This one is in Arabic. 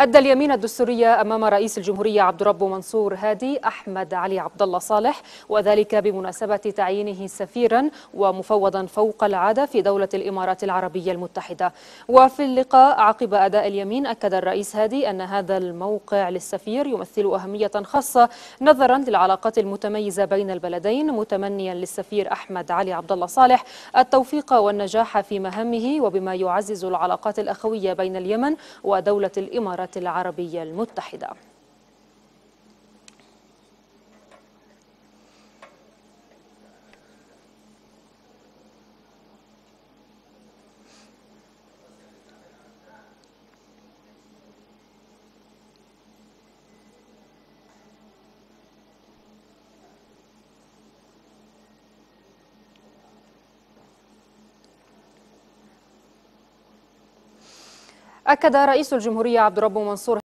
أدى اليمين الدستورية أمام رئيس الجمهورية عبد الرب منصور هادي أحمد علي عبد الله صالح وذلك بمناسبة تعيينه سفيرا ومفوضا فوق العادة في دولة الإمارات العربية المتحدة. وفي اللقاء عقب أداء اليمين أكد الرئيس هادي أن هذا الموقع للسفير يمثل أهمية خاصة نظرا للعلاقات المتميزة بين البلدين متمنيا للسفير أحمد علي عبد الله صالح التوفيق والنجاح في مهامه وبما يعزز العلاقات الأخوية بين اليمن ودولة الإمارات العربية المتحدة. أكد رئيس الجمهورية عبد الرب منصور